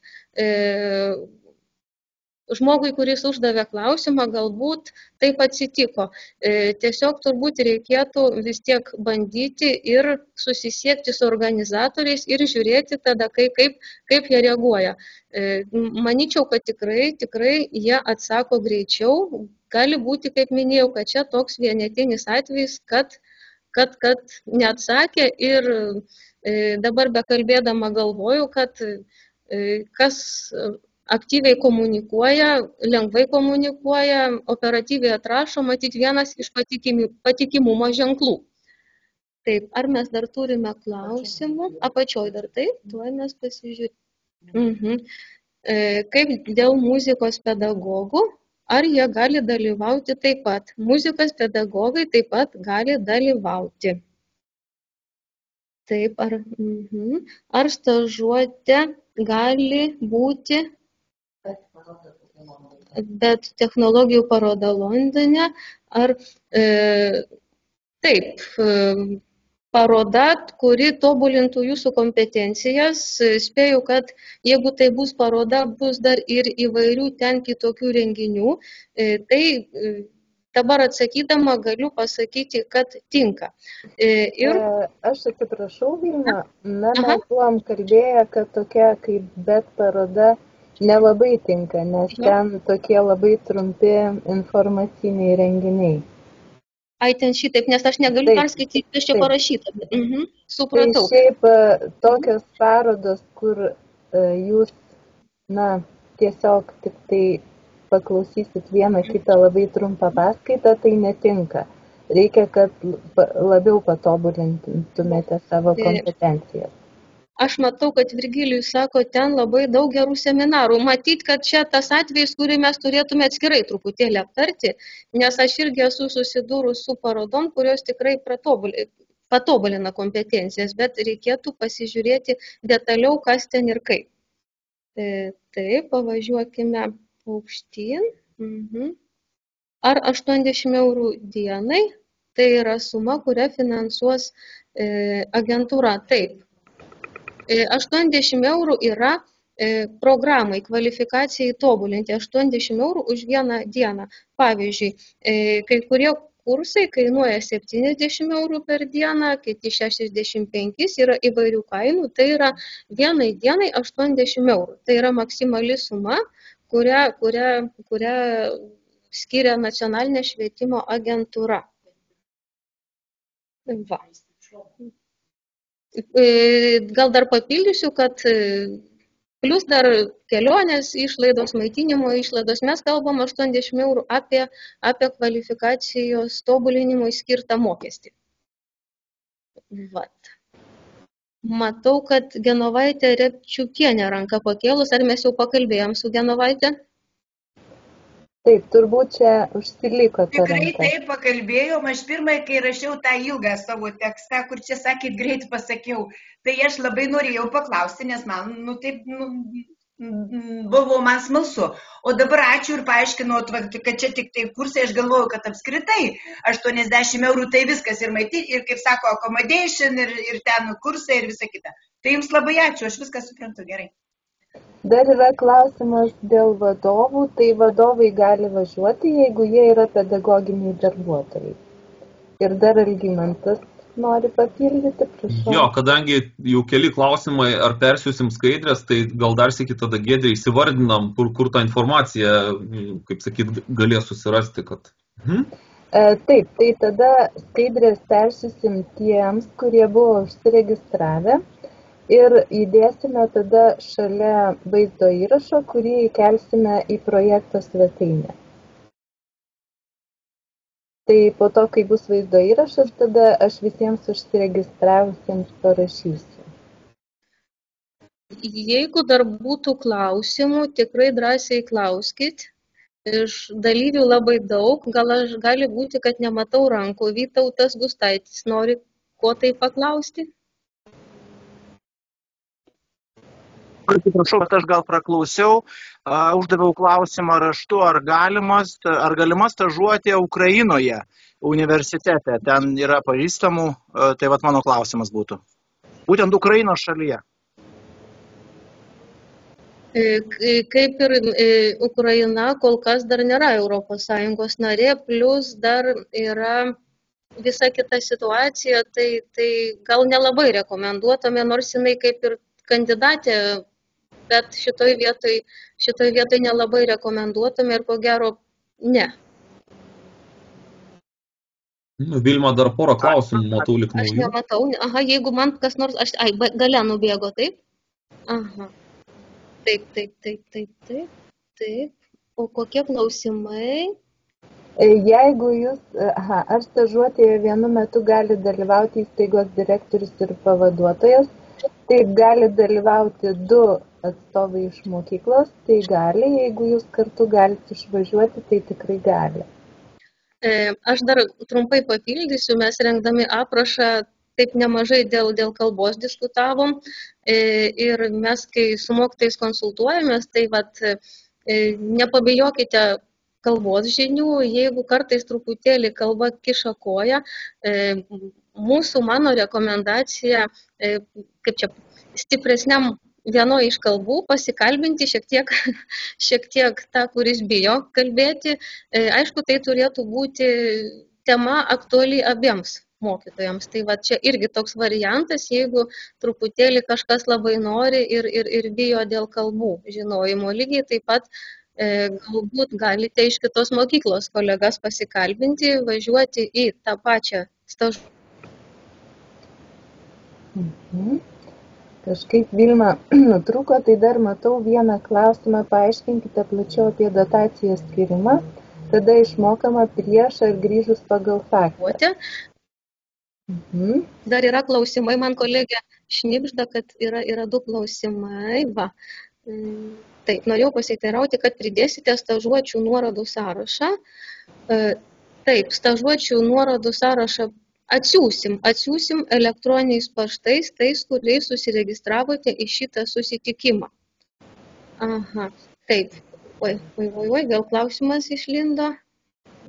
žmogui, kuris uždavė klausimą, galbūt taip atsitiko. E, tiesiog turbūt reikėtų vis tiek bandyti ir susisiekti su organizatoriais ir žiūrėti tada, kaip, kaip, kaip jie reaguoja. E, Maničiau, kad tikrai, tikrai jie atsako greičiau. Gali būti, kaip minėjau, kad čia toks vienetinis atvejis, kad, kad, kad neatsakė ir e, dabar bekalbėdama galvoju, kad kas aktyviai komunikuoja, lengvai komunikuoja, operatyviai atrašo, matyti vienas iš patikimumo ženklų. Taip, ar mes dar turime klausimų? Apačioj dar taip, tuoj mes pasižiūrėjome. Mhm. E, kaip dėl muzikos pedagogų, ar jie gali dalyvauti taip pat? Muzikos pedagogai taip pat gali dalyvauti. Taip, ar, mhm. ar stažuotė gali būti bet technologijų paroda Londone, ar e, taip, e, paroda, kuri tobulintų jūsų kompetencijas. Spėju, kad jeigu tai bus paroda, bus dar ir įvairių ten kitokių renginių. E, tai e, dabar atsakydama galiu pasakyti, kad tinka. E, ir... Aš atsiprašau, Vilna, na, mes buvom kalbėję, kad tokia kaip bet paroda nelabai tinka, nes ten tokie labai trumpi informaciniai renginiai. Ai, ten šitaip, nes aš negaliu taip, perskaityti, kas čia parašyta. Mhm, supratau. Tai šiaip e, tokios parodos, kur uh, jūs, na, tiesiog tik tai paklausysit vieną kitą labai trumpą paskaitą, tai netinka. Reikia, kad labiau patobulintumėte savo kompetencijas aš matau kad virgilijus sako ten labai daug gerų seminarų. Matyt kad čia tas atvejis kurį mes turėtume atskirai truputėlį aptarti nes aš irgi esu susidūrus su parodom kurios tikrai patobulina kompetencijas bet reikėtų pasižiūrėti detaliau kas ten ir kaip. E, taip pavažiuokime aukštyn mhm. ar 80 eurų dienai? Tai yra suma kurią finansuos e, agentūra. Taip 80 eurų yra e, programai, kvalifikacijai tobulinti 80 eurų už vieną dieną. Pavyzdžiui, e, kai kurie kursai kainuoja 70 eurų per dieną, kiti 65 yra įvairių kainų, tai yra vienai dienai 80 eurų. Tai yra maksimali suma, kurią, kurią, kurią skiria nacionalinė švietimo agentūra. Va. E, gal dar papildysiu, kad e, plus dar kelionės išlaidos, maitinimo išlaidos, mes kalbam 80 eurų apie, apie kvalifikacijos tobulinimui skirtą mokestį. Vat. Matau, kad Genovaitė Repčiukienė ranką pakėlus, ar mes jau pakalbėjom su Genovaitė? Taip, turbūt čia užsiliko Tikrai taip pakalbėjom, aš pirmai, kai rašiau tą ilgą savo tekstą, kur čia sakėt greit pasakiau, tai aš labai norėjau paklausti, nes man, nu taip, nu, buvo man smalsu. O dabar ačiū ir paaiškinot, kad čia tik tai kursai, aš galvoju, kad apskritai 80 eurų tai viskas ir maityti, ir kaip sako, accommodation, ir, ir ten kursai ir visa kita. Tai jums labai ačiū, aš viską suprantu gerai. Dar yra klausimas dėl vadovų, tai vadovai gali važiuoti, jeigu jie yra pedagoginiai darbuotojai. Ir dar Algymantas nori papildyti, prašau. Jo, kadangi jau keli klausimai, ar persiusim skaidrės, tai gal dar sėki tada gėdė įsivardinam, kur, kur tą informaciją, kaip sakyt, galės susirasti. Kad... Mhm. E, taip, tai tada skaidrės persiusim tiems, kurie buvo užsiregistravę ir įdėsime tada šalia vaizdo įrašo, kurį įkelsime į projekto svetainę tai po to kai bus vaizdo įrašas tada aš visiems užsiregistravusiems parašysiu Jeigu dar būtų klausimų, tikrai drąsiai klauskit. Iš dalyvių labai daug, gal aš gali būti, kad nematau rankų. Vytautas Gustaitis nori ko tai paklausti? Atsiprašau, bet aš gal praklausiau, uždaviau klausimą raštu, ar, galimas, ar galima stažuoti Ukrainoje universitete. Ten yra pažįstamų, tai vad mano klausimas būtų. Būtent Ukrainos šalyje. E, kaip ir e, Ukraina kol kas dar nėra ES narė, plus dar yra visa kita situacija, tai, tai gal nelabai rekomenduotume, nors jinai kaip ir kandidatė bet šitoj vietoj, šitoj vietoj nelabai rekomenduotume ir ko gero ne. Nu, Vilma dar porą klausimų matau lik naujų. Aš nematau, aha, jeigu man kas nors, aš, ai, gale nubėgo, taip? Aha. Taip, taip, taip, taip, taip, taip. O kokie klausimai? Jeigu jūs, aha, ar stažuotėje vienu metu gali dalyvauti įstaigos direktorius ir pavaduotojas, taip gali dalyvauti du atstovai iš mokyklos, tai gali, jeigu jūs kartu galite išvažiuoti, tai tikrai gali. E, aš dar trumpai papildysiu, mes rengdami aprašą taip nemažai dėl, dėl kalbos diskutavom e, ir mes, kai su mokytais konsultuojamės, tai vat, e, nepabijokite kalbos žinių, jeigu kartais truputėlį kalba kiša koją, mūsų, mano rekomendacija, kaip čia, stipresniam vienoj iš kalbų pasikalbinti šiek tiek, šiek tiek tą, kuris bijo kalbėti. E, aišku, tai turėtų būti tema aktuali abiems mokytojams. Tai va čia irgi toks variantas, jeigu truputėlį kažkas labai nori ir, ir, ir bijo dėl kalbų žinojimo. Lygiai taip pat e, galbūt galite iš kitos mokyklos kolegas pasikalbinti, važiuoti į tą pačią stažuotę. Mhm kažkaip vilma nutrūko tai dar matau vieną klausimą paaiškinkite plačiau apie dotacijos skyrimą tada išmokama prieš ar grįžus pagal faktą. Mhm. Dar yra klausimai, man kolegė šnipžda, kad yra, yra du klausimai. Va. Mm, taip, norėjau pasiteirauti, kad pridėsite stažuočių nuorodų sąrašą. E, taip, stažuočių nuorodų sąrašą atsiųsim atsiųsim elektroniniais paštais tais kuriais susiregistravote į šitą susitikimą. Aha taip. Oi oi oi oi vėl klausimas išlindo.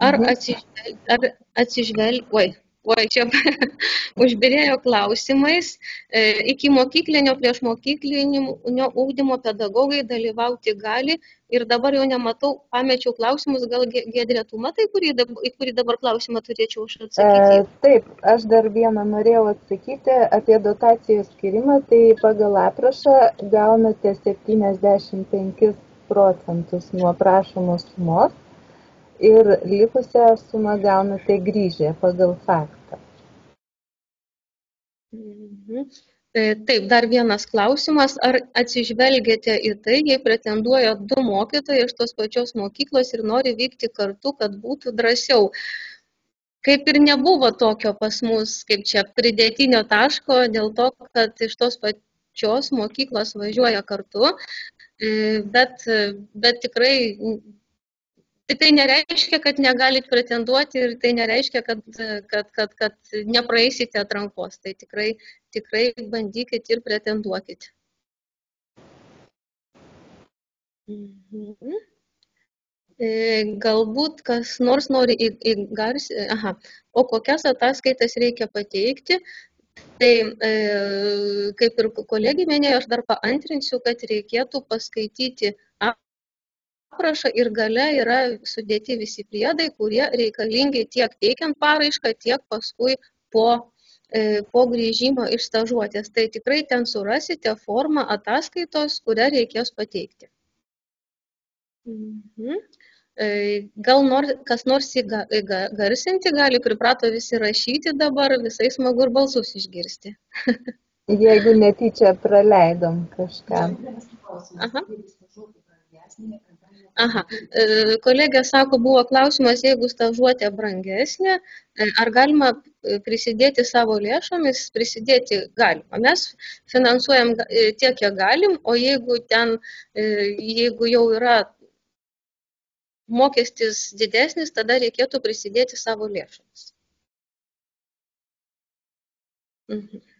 Ar mhm. atsižvel ar atsižvel oi oi čia užbyrėjo klausimais. E, iki mokyklinio prieš mokyklinio ugdymo pedagogai dalyvauti gali. Ir dabar jau nematau pamečiau klausimus gal giedre tu matai kurį į kurį dabar klausimą turėčiau aš atsakyti? E, taip aš dar vieną norėjau atsakyti apie dotacijos skyrimą. Tai pagal aprašą gaunate septyniasdešimt penkis procentus nuo prašomos sumos ir likusią sumą gaunate grįžę pagal faktą. Mhm. E, taip, dar vienas klausimas. Ar atsižvelgiate į tai, jei pretenduoja du mokytojai iš tos pačios mokyklos ir nori vykti kartu, kad būtų drąsiau? Kaip ir nebuvo tokio pas mus, kaip čia pridėtinio taško, dėl to, kad iš tos pačios mokyklos važiuoja kartu, e, bet, bet tikrai tai tai nereiškia kad negalit pretenduoti ir tai nereiškia kad kad kad kad nepraeisite atrankos. Tai tikrai tikrai bandykit ir pretenduokit. Mhm. E, galbūt kas nors nori įgars, aha, o kokias ataskaitas reikia pateikti, tai e, kaip ir kolegė minėjo, aš dar paantrinsiu, kad reikėtų paskaityti aprašą ir gale yra sudėti visi priedai kurie reikalingi tiek teikiant paraišką tiek paskui po po grįžimo iš stažuotės. Tai tikrai ten surasite formą ataskaitos, kurią reikės pateikti. Mhm. Gal nor, kas nors įgarsinti gali, priprato visi rašyti dabar, visai smagu ir balsus išgirsti. Jeigu netyčia praleidom kažką. Aha. Aha, kolegė sako, buvo klausimas, jeigu stažuotė brangesnė, ar galima prisidėti savo lėšomis, prisidėti galima. Mes finansuojam tiek, kiek galim, o jeigu ten, jeigu jau yra mokestis didesnis, tada reikėtų prisidėti savo lėšomis. Mhm.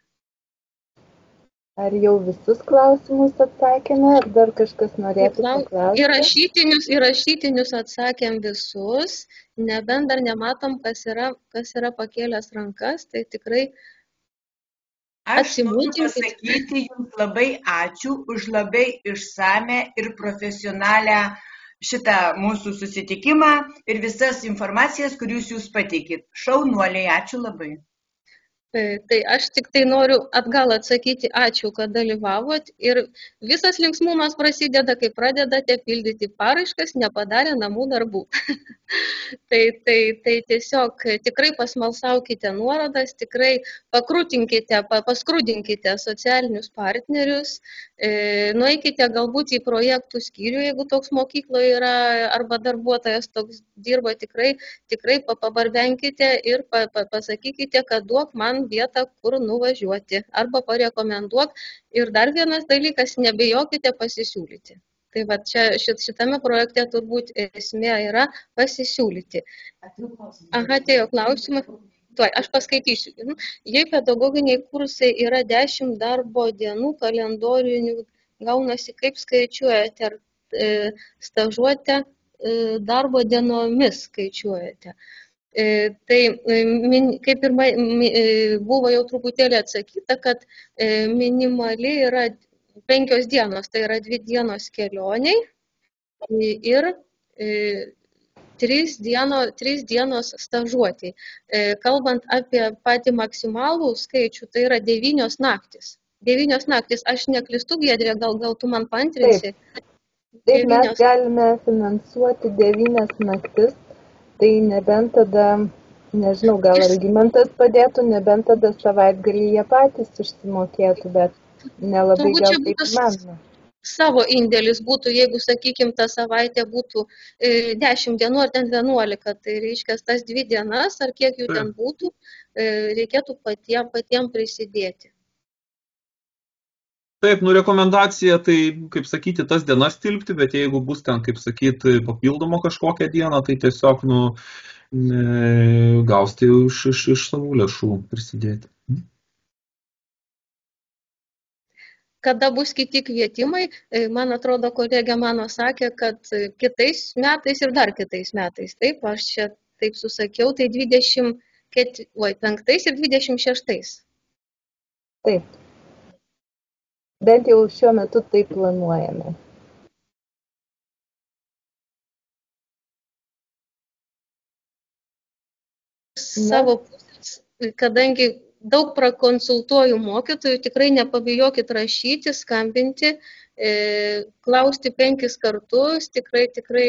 Ar jau visus klausimus atsakėme, ar dar kažkas norėtų paklausti? Įrašytinius, įrašytinius atsakėm visus, nebent dar nematom, kas yra, kas yra pakėlęs rankas, tai tikrai Aš noriu pasakyti Jums labai ačiū už labai išsame ir profesionalią šitą mūsų susitikimą ir visas informacijas, kurius Jūs pateikit. Šaunuoliai, ačiū labai. Tai aš tik tai noriu atgal atsakyti ačiū, kad dalyvavot ir visas linksmumas prasideda, kai pradedate pildyti paraiškas, nepadarę namų darbų. tai, tai, tai tiesiog tikrai pasmalsaukite nuorodas, tikrai pakrūtinkite, paskrudinkite socialinius partnerius, e, nueikite galbūt į projektų skyrių, jeigu toks mokykloje yra arba darbuotojas toks dirba, tikrai, tikrai pabarbenkite ir pa, pa, pasakykite, kad duok man man vietą, kur nuvažiuoti. Arba parekomenduok. Ir dar vienas dalykas, nebijokite pasisiūlyti. Tai va čia šit, šitame projekte turbūt esmė yra pasisiūlyti. Aha, atėjo klausimas. Tuoj, aš paskaitysiu. Mhm. Jei pedagoginiai kursai yra 10 darbo dienų kalendorinių, gaunasi kaip skaičiuojate, ar e, stažuotę e, darbo dienomis skaičiuojate. E, tai e, kaip ir e, buvo jau truputėlį atsakyta, kad minimali yra penkios dienos, tai yra dvi dienos kelioniai ir trys, dieno, trys dienos stažuotį. Kalbant apie patį maksimalų skaičių, tai yra devynios naktis. Devynios naktis, aš neklistu, Gedrė, gal, gal tu man pantrinsi? Taip, Taip mes galime finansuoti devynias naktis tai nebent tada nežinau gal argumentas padėtų nebent tada savaitgalį jie patys išsimokėtų bet nelabai gal taip įmanoma savo indėlis būtų, jeigu, sakykime, ta savaitė būtų e, 10 dienų ar ten 11, tai reiškia, tas dvi dienas ar kiek jų ten būtų, e, reikėtų patiem, patiem prisidėti. Taip, nu rekomendacija, tai, kaip sakyti, tas dienas tilpti, bet jeigu bus ten, kaip sakyti, papildomo kažkokią dieną, tai tiesiog, nu, gausti iš, iš, iš savų lėšų prisidėti. Kada bus kiti kvietimai, e, man atrodo, kolegė mano sakė, kad kitais metais ir dar kitais metais, taip, aš čia taip susakiau, tai 25 ir 26. Taip. Bent jau šiuo metu tai planuojame. Savo pusės, kadangi daug prakonsultuoju mokytojų, tikrai nepabijokit rašyti, skambinti, e, klausti penkis kartus, tikrai, tikrai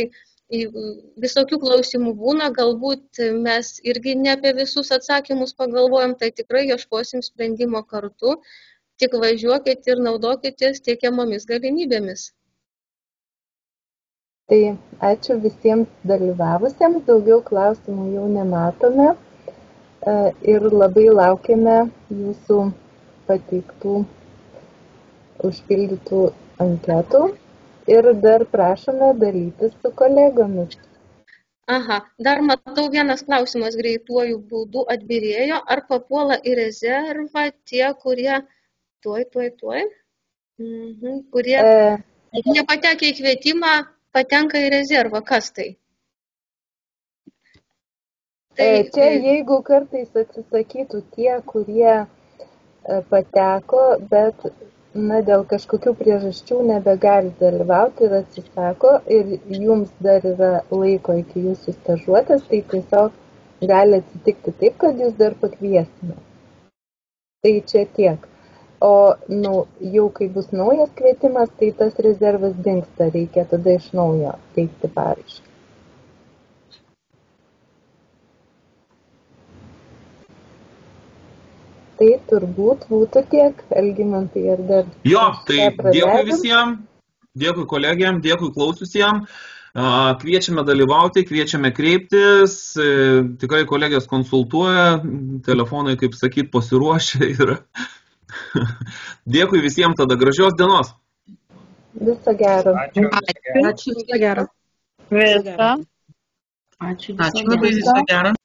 visokių klausimų būna, galbūt mes irgi ne apie visus atsakymus pagalvojam, tai tikrai ieškosim sprendimo kartu tik važiuokit ir naudokitės teikiamomis galimybėmis. Tai ačiū visiems dalyvavusiems, daugiau klausimų jau nematome. E, ir labai laukiame jūsų pateiktų užpildytų anketų. Ir dar prašome dalytis su kolegomis. Aha, dar matau vienas klausimas. Greituoju būdu atbirėjo, ar papuola į rezervą tie, kurie tuoj, tuoj, tuoj, mhm. kurie e... nepatekia į kvietimą, patenka į rezervą. Kas tai? tai čia jeigu kartais atsisakytų tie, kurie e, pateko, bet na, dėl kažkokių priežasčių nebegali dalyvauti ir atsisako ir jums dar yra laiko iki jūsų stažuotės, tai tiesiog gali atsitikti taip, kad jūs dar pakviesime. Tai čia tiek. O nu, jau kai bus naujas kvietimas, tai tas rezervas dinksta, reikia tada iš naujo teikti paraišką. Tai turbūt būtų tiek, Elgimantai, ar dar. Jo, tai dėkui visiems, dėkui kolegiam, dėkui klaususiems. Kviečiame dalyvauti, kviečiame kreiptis, e, tikrai kolegijos konsultuoja, telefonai, kaip sakyt, pasiruošę yra. Dėkui visiems tada, gražios dienos. Viso gero. Ačiū. Ačiū, viso gero. Visą. Ačiū, Ačiū labai viso gero.